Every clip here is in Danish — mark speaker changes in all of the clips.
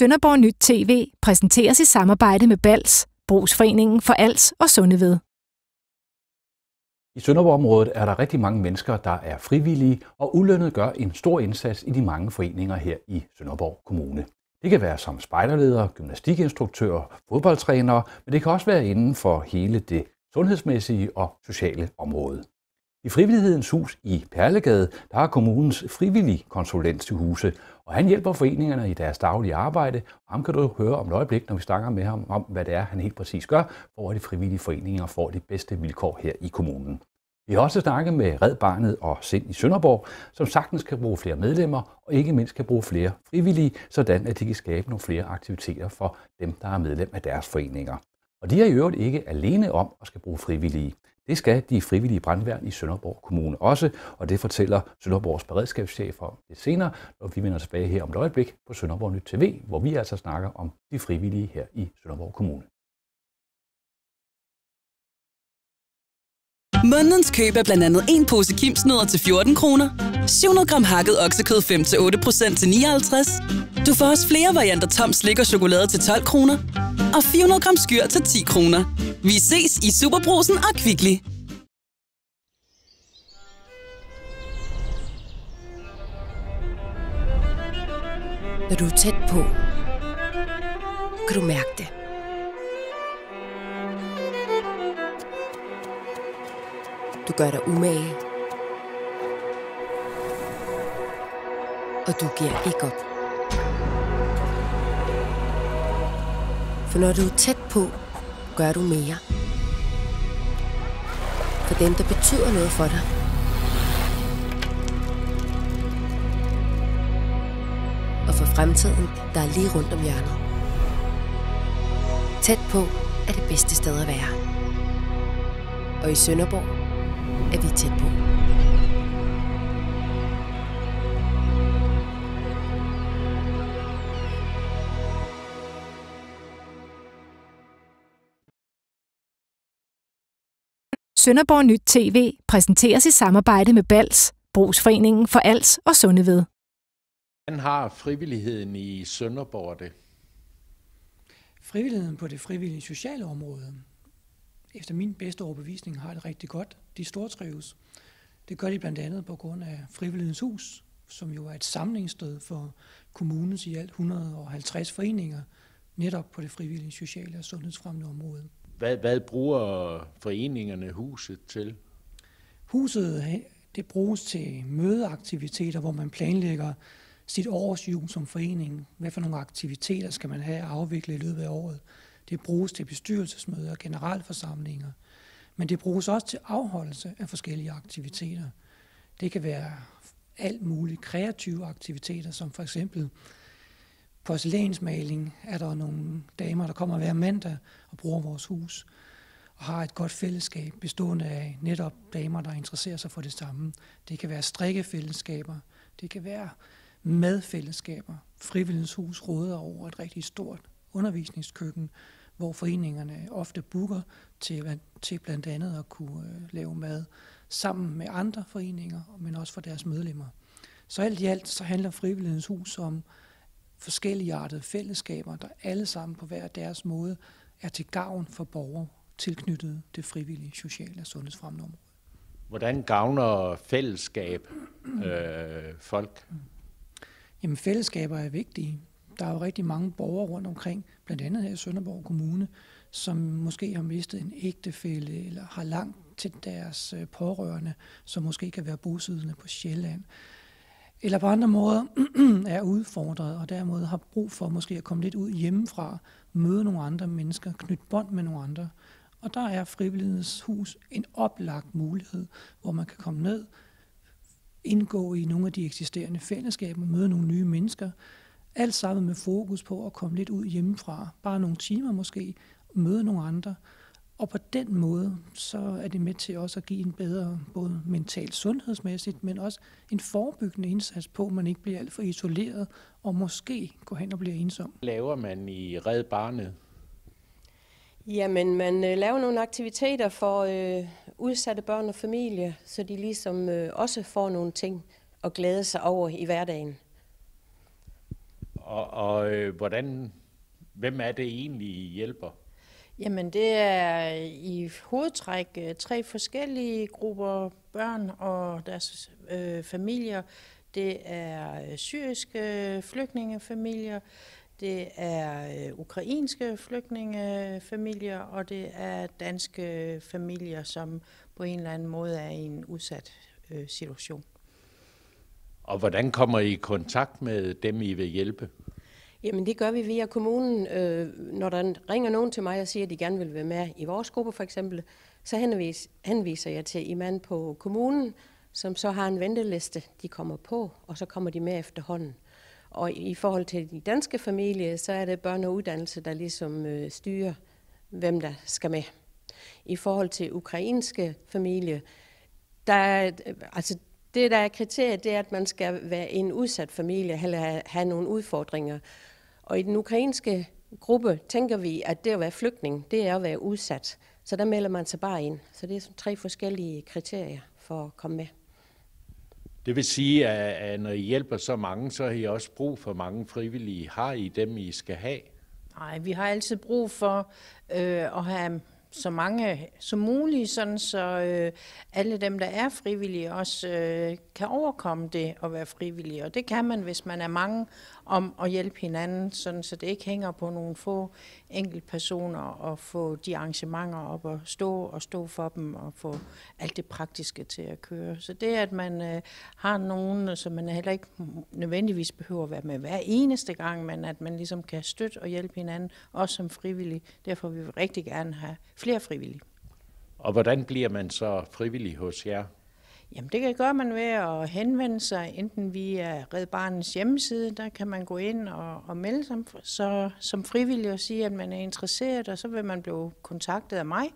Speaker 1: Sønderborg Nyt TV præsenteres i samarbejde med Bals, Brugsforeningen for Als og Sundeved.
Speaker 2: I Sønderborg-området er der rigtig mange mennesker, der er frivillige, og ulønnet gør en stor indsats i de mange foreninger her i Sønderborg Kommune. Det kan være som spejderledere, gymnastikinstruktører, fodboldtrænere, men det kan også være inden for hele det sundhedsmæssige og sociale område. I Frivillighedens Hus i Perlegade, der har kommunens frivillige konsulent til huse, og han hjælper foreningerne i deres daglige arbejde. Og ham kan du høre om et øjeblik, når vi snakker med ham om, hvad det er, han helt præcis gør, for at de frivillige foreninger får de bedste vilkår her i kommunen. Vi har også snakket med Red Barnet og Sind i Sønderborg, som sagtens kan bruge flere medlemmer, og ikke mindst kan bruge flere frivillige, sådan at de kan skabe nogle flere aktiviteter for dem, der er medlem af deres foreninger. Og de er i øvrigt ikke alene om at skal bruge frivillige. Det skal de frivillige brandværn i Sønderborg Kommune også, og det fortæller Sønderborgs beredskabschef om det senere, når vi vender tilbage her om et øjeblik på Sønderborg Nyt TV, hvor vi altså snakker om de frivillige her i Sønderborg Kommune.
Speaker 3: Månedens køb er blandt andet en pose kimsnødder til 14 kroner, 700 gram hakket oksekød 5-8% til 59. Du får også flere varianter tom slik og chokolade til 12 kroner, og 400 gram skyr til 10 kroner. Vi ses i Superbrusen og Kvickly.
Speaker 4: Når du er tæt på, kan du mærke det. Du gør dig umage. Og du giver ikke op. For når du er tæt på, gør du mere. For dem, der betyder noget for dig. Og for fremtiden, der er lige rundt om hjørnet. Tæt på er det bedste sted at være. Og i Sønderborg er vi tæt på.
Speaker 1: Sønderborg Nyt TV præsenteres i samarbejde med Bals, Brugsforeningen for Als og Sundeved.
Speaker 5: Hvordan har frivilligheden i Sønderborg det?
Speaker 6: Frivilligheden på det frivillige sociale område, efter min bedste overbevisning, har det rigtig godt. De stortrives. Det gør de blandt andet på grund af Frivillighedens Hus, som jo er et samlingssted for kommunens i alt 150 foreninger, netop på det frivillige sociale og sundhedsfremmende område.
Speaker 5: Hvad, hvad bruger foreningerne huset til?
Speaker 6: Huset det bruges til mødeaktiviteter, hvor man planlægger sit årsjul som forening. Hvad for nogle aktiviteter skal man have afviklet i løbet af året? Det bruges til bestyrelsesmøder og generalforsamlinger. Men det bruges også til afholdelse af forskellige aktiviteter. Det kan være alt muligt kreative aktiviteter, som for eksempel porcelænsmaling er der nogle damer, der kommer hver mandag og bruger vores hus og har et godt fællesskab bestående af netop damer, der interesserer sig for det samme. Det kan være strikkefællesskaber, det kan være madfællesskaber. Frivillighedens Hus råder over et rigtig stort undervisningskøkken, hvor foreningerne ofte booker til, til blandt andet at kunne øh, lave mad sammen med andre foreninger, men også for deres medlemmer. Så alt i alt så handler Frivillighedens Hus om forskellige artede fællesskaber, der alle sammen på hver deres måde er til gavn for borgere tilknyttet det frivillige sociale og sundhedsfremmende område.
Speaker 5: Hvordan gavner fællesskab øh, folk?
Speaker 6: Jamen fællesskaber er vigtige. Der er jo rigtig mange borgere rundt omkring, blandt andet her i Sønderborg Kommune, som måske har mistet en ægtefælle eller har langt til deres øh, pårørende, som måske kan være bosiddende på Sjælland eller på andre måder er udfordret, og dermed har brug for måske at komme lidt ud hjemmefra, møde nogle andre mennesker, knytte bånd med nogle andre. Og der er Frivillighedens Hus en oplagt mulighed, hvor man kan komme ned, indgå i nogle af de eksisterende fællesskaber, møde nogle nye mennesker, alt sammen med fokus på at komme lidt ud hjemmefra, bare nogle timer måske, møde nogle andre, og på den måde, så er det med til også at give en bedre, både mentalt sundhedsmæssigt, men også en forebyggende indsats på, at man ikke bliver alt for isoleret, og måske går hen og bliver ensom.
Speaker 5: Laver man i Red Barnet?
Speaker 7: Jamen, man øh, laver nogle aktiviteter for øh, udsatte børn og familie, så de ligesom øh, også får nogle ting at glæde sig over i hverdagen.
Speaker 5: Og, og øh, hvordan, hvem er det egentlig, I hjælper?
Speaker 8: Jamen det er i hovedtræk øh, tre forskellige grupper børn og deres øh, familier. Det er øh, syriske flygtningefamilier, det er øh, ukrainske flygtningefamilier, og det er danske familier, som på en eller anden måde er i en udsat øh, situation.
Speaker 5: Og hvordan kommer I i kontakt med dem, I vil hjælpe?
Speaker 7: Jamen det gør vi via kommunen. Øh, når der ringer nogen til mig og siger, at de gerne vil være med i vores gruppe for eksempel, så henvis, henviser jeg til imand på kommunen, som så har en venteliste, de kommer på, og så kommer de med efterhånden. Og i forhold til de danske familier, så er det børn og uddannelse, der ligesom øh, styrer, hvem der skal med. I forhold til ukrainske familier, der er, øh, altså det, der er kriteriet, det er, at man skal være en udsat familie, eller have nogle udfordringer. Og i den ukrainske gruppe tænker vi, at det at være flygtning, det er at være udsat. Så der melder man sig bare ind. Så det er tre forskellige kriterier for at komme med.
Speaker 5: Det vil sige, at når I hjælper så mange, så har I også brug for mange frivillige. Har I dem, I skal have?
Speaker 8: Nej, vi har altid brug for øh, at have så mange som muligt, sådan så øh, alle dem, der er frivillige, også øh, kan overkomme det at være frivillige. Og det kan man, hvis man er mange om at hjælpe hinanden, sådan så det ikke hænger på nogle få enkelte personer at få de arrangementer op og stå og stå for dem og få alt det praktiske til at køre. Så det, at man øh, har nogen, øh, som man heller ikke nødvendigvis behøver at være med hver eneste gang, men at man ligesom kan støtte og hjælpe hinanden, også som frivillig. Derfor vil vi rigtig gerne have flere frivillige.
Speaker 5: Og hvordan bliver man så frivillig hos jer?
Speaker 8: Jamen det kan gøre man ved at henvende sig. Enten via Red Barnets hjemmeside, der kan man gå ind og, og melde sig så, som frivillig og sige, at man er interesseret, og så vil man blive kontaktet af mig,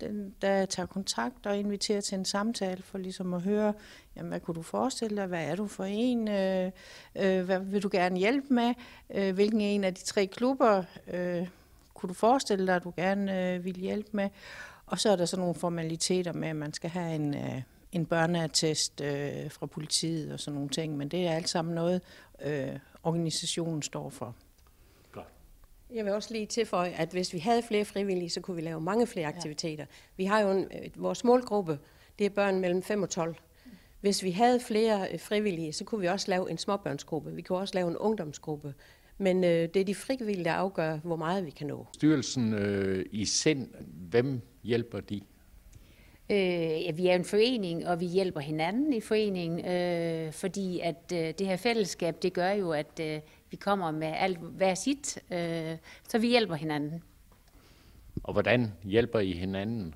Speaker 8: den, der tager kontakt og inviterer til en samtale for ligesom at høre, jamen, hvad kunne du forestille dig, hvad er du for en, øh, øh, hvad vil du gerne hjælpe med, øh, hvilken en af de tre klubber? Øh, kunne du forestille dig, at du gerne øh, vil hjælpe med, og så er der så nogle formaliteter med, at man skal have en... Øh, en børneattest øh, fra politiet og sådan nogle ting, men det er alt sammen noget, øh, organisationen står for.
Speaker 7: Godt. Jeg vil også lige tilføje, at hvis vi havde flere frivillige, så kunne vi lave mange flere aktiviteter. Ja. Vi har jo en, øh, vores målgruppe, det er børn mellem 5 og 12. Hvis vi havde flere øh, frivillige, så kunne vi også lave en småbørnsgruppe. Vi kunne også lave en ungdomsgruppe. Men øh, det er de frivillige, der afgør, hvor meget vi kan nå.
Speaker 5: Styrelsen øh, i sind, hvem hjælper de?
Speaker 9: Øh, ja, vi er en forening, og vi hjælper hinanden i foreningen, øh, fordi at øh, det her fællesskab, det gør jo, at øh, vi kommer med alt hver sit, øh, så vi hjælper hinanden.
Speaker 5: Og hvordan hjælper I hinanden?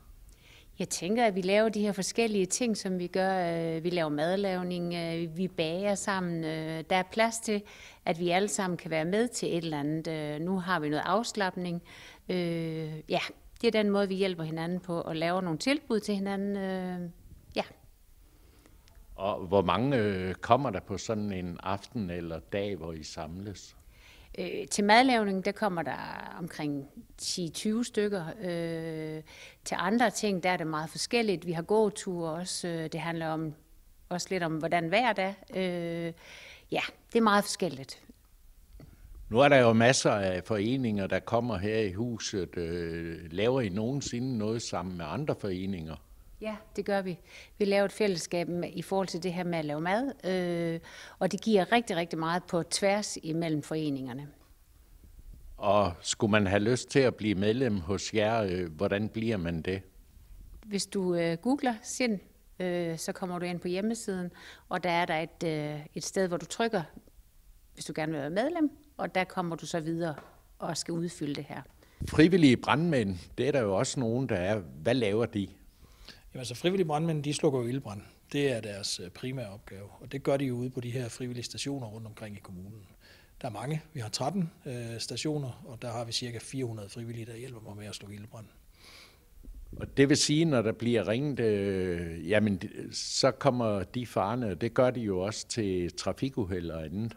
Speaker 9: Jeg tænker, at vi laver de her forskellige ting, som vi gør. Øh, vi laver madlavning, øh, vi bager sammen. Øh, der er plads til, at vi alle sammen kan være med til et eller andet. Nu har vi noget afslappning. Ja, det er den måde, vi hjælper hinanden på og laver nogle tilbud til hinanden. Ja.
Speaker 5: Og hvor mange kommer der på sådan en aften eller dag, hvor I samles?
Speaker 9: Øh, til madlavning, der kommer der omkring 10-20 stykker. Øh, til andre ting, der er det meget forskelligt. Vi har gåture også. Øh, det handler om også lidt om, hvordan vejret er. Øh, ja, det er meget forskelligt.
Speaker 5: Nu er der jo masser af foreninger, der kommer her i huset. Øh, laver I nogensinde noget sammen med andre foreninger?
Speaker 9: Ja, det gør vi. Vi laver et fællesskab i forhold til det her med at lave mad, øh, og det giver rigtig, rigtig meget på tværs imellem foreningerne.
Speaker 5: Og skulle man have lyst til at blive medlem hos jer, øh, hvordan bliver man det?
Speaker 9: Hvis du øh, googler sind, øh, så kommer du ind på hjemmesiden, og der er der et, øh, et sted, hvor du trykker, hvis du gerne vil være medlem, og der kommer du så videre og skal udfylde det her.
Speaker 5: Frivillige brandmænd, det er der jo også nogen, der er. Hvad laver de?
Speaker 10: Jamen altså frivillige brandmænd, de slukker jo ildbrand. Det er deres øh, primære opgave, og det gør de jo ude på de her frivillige stationer rundt omkring i kommunen. Der er mange. Vi har 13 øh, stationer, og der har vi cirka 400 frivillige, der hjælper mig med at slukke ildbrand.
Speaker 5: Og det vil sige, når der bliver ringet, øh, jamen, så kommer de farne, det gør de jo også til trafikuheld og andet.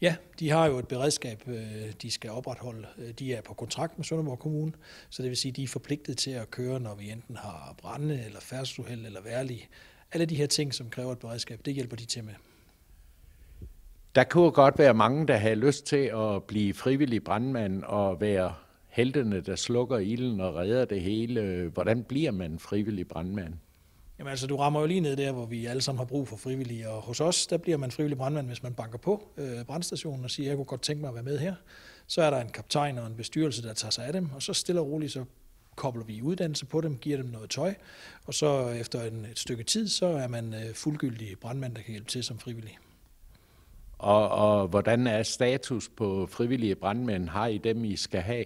Speaker 10: Ja, de har jo et beredskab, øh, de skal opretholde. Øh, de er på kontrakt med Sønderborg Kommune, så det vil sige, at de er forpligtet til at køre, når vi enten har brænde, eller færdsuheld, eller værlige. Alle de her ting, som kræver et beredskab, det hjælper de til med.
Speaker 5: Der kunne godt være mange, der havde lyst til at blive frivillig brandmand og være heltene, der slukker ilden og redder det hele. Hvordan bliver man frivillig brandmand?
Speaker 10: Jamen altså, du rammer jo lige ned der, hvor vi alle sammen har brug for frivillige, og hos os, der bliver man frivillig brandmand, hvis man banker på øh, brandstationen og siger, jeg kunne godt tænke mig at være med her. Så er der en kaptajn og en bestyrelse, der tager sig af dem, og så stille og roligt, så kobler vi uddannelse på dem, giver dem noget tøj, og så efter en, et stykke tid, så er man øh, fuldgyldig brandmand, der kan hjælpe til som frivillig.
Speaker 5: Og, og hvordan er status på frivillige brandmænd? Har I dem, I skal have?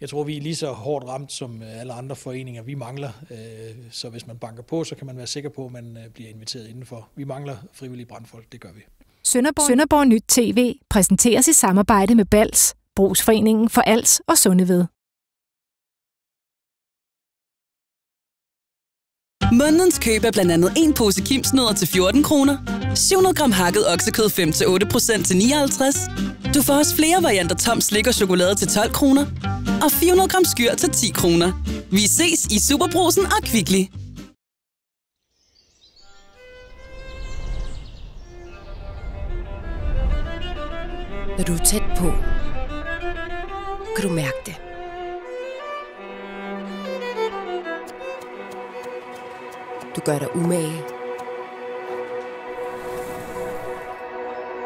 Speaker 10: Jeg tror, vi er lige så hårdt ramt som øh, alle andre foreninger. Vi mangler, øh, så hvis man banker på, så kan man være sikker på, at man øh, bliver inviteret indenfor. Vi mangler frivillige brandfolk, det gør vi.
Speaker 1: Sønderborg, Sønderborg Nyt TV præsenteres i samarbejde med Bals, Brugsforeningen for Als og Sundeved.
Speaker 3: Månedens køb er blandt andet en pose kimsnødder til 14 kroner, 700 gram hakket oksekød 5-8% til 59. Du får også flere varianter tom slik og chokolade til 12 kroner. Og 400 gram skyr til 10 kroner. Vi ses i Superbrosen og Kvickly.
Speaker 4: Når du er tæt på, kan du mærke det. Du gør dig umage.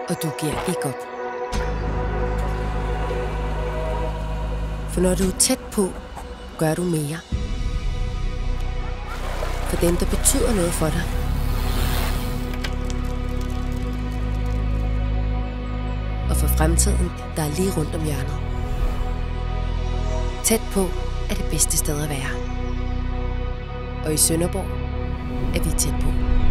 Speaker 4: Og du giver ikke op. For når du er tæt på, gør du mere. For dem, der betyder noget for dig. Og for fremtiden, der er lige rundt om hjørnet. Tæt på er det bedste sted at være. Og i Sønderborg er vi tæt på.